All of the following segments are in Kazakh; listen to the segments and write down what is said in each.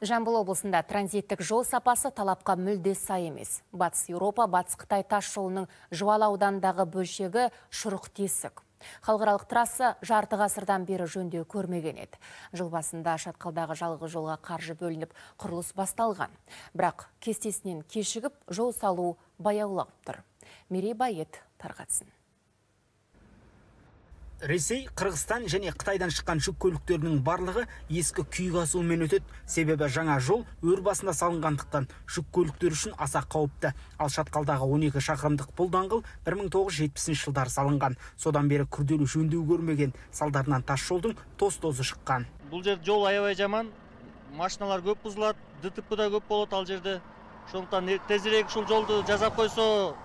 Жамбыл облысында транзиттік жол сапасы талапқа мүлде сай емес. Батыс Еуропа, Батыс Қытай тас жолының Жуалы ауданындағы бөлшегі шұрық тесік. Халықаралық трасса жарты ғасырдан бері жөндеу көрмеген еді. Жыл басында шатқалдағы жалғы жолға қаржы бөлініп, құрылыс басталған. Бірақ кестесінен кешігіп, жол салу баяулап тұр. Мерей Байет тарқатсын. Ресей қырғызстан және қытайдан шыққан жүк көліктерінің барлығы ескі күйік асуымен өтеді. Себебі жаңа жол өр басында салынғандықтан жүк көліктері үшін аса қауіпті. Ал шатқалдағы 12 шақырымдық бұл даңғыл 1970 жылдары салынған. Содан бері күрделі жөндеу көрмеген. Салдарынан тас жолдың тоз тозы шыққан. Бұл жер жол аябай жаман машиналар көп бұзылады дтп да көп болады ал жерде. Сондықтан тезірек жолду жасап койсо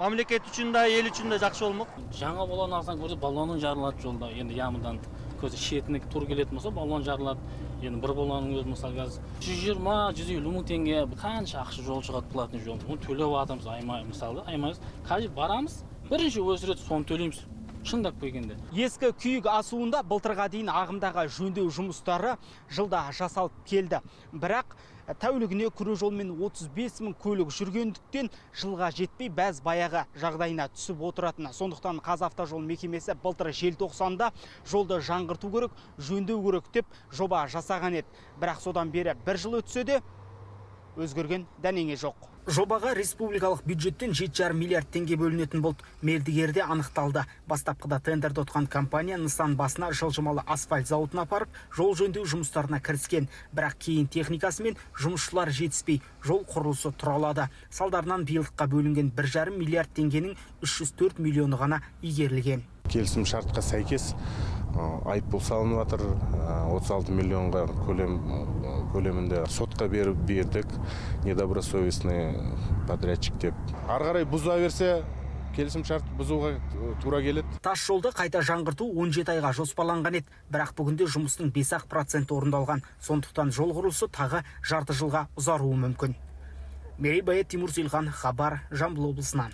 мамлекет үчүн да эл үчүн да жакшы болмок жаңа баллон алсаң көрсе баллоның жарылат жолда енді ямыдан көзі шетіне тур келетін болса баллон жарылат енді бір баллонның өзі мысалы қазір жүз жиырма жүз елу мың теңге қанша ақша жол шығады платный жол оны төлеп жатырмыз аймай мысалы аймаймыз каждый барамыз бірінші өсіреді соны төлейміз шындап келгенде. Ескі күйік асуында былтырға дейін ағымдағы жөндеу жұмыстары жылда жасалып келді. Бірақ тәулігіне күре жолмен 35 мың көлік жүргендіктен жылға жетпей бәз баяғы жағдайына түсіп отыратыны. Сондықтан қазавтожол мекемесі былтыр желтоқсанда жолды жаңғырту керек жөндеу керек деп жоба жасаған еді. Бірақ содан бері бір жыл өтсе де өзгерген дәнеңе жоқ. Жобаға республикалық бюджеттен жеті жарым миллиард теңге бөлінетін болды. Мердігерде анықталды. Бастапқыда тендерді ұтқан компания нысан басына жылжымалы асфальт зауытына апарып жол жөндеу жұмыстарына кіріскен. Бірақ кейін техникасы мен жұмысшылар жетіспей жол құрылысы тұралады. Салдарынан биылдыққа бөлінген бір жарым миллиард теңгенің 304 миллионы ғана игерілген. Келісім шартқа сәйкес айыппұл салынып жатыр отыз алты миллионға көлем көлемінде сотқа беріп бердік. Недобросовестный подрядчик деп. Ары қарай бұза берсе келісім шарт бұзуға тура келеді. Тас жолды қайта жаңғырту 17 айға жоспарланған еді. Бірақ бүгінде жұмыстың бес ақ проценті орындалған. Сондықтан жол құрылысы тағы жарты жылға ұзаруы мүмкін. Мерей бает тимур сейілхан хабар жамбыл облысынан.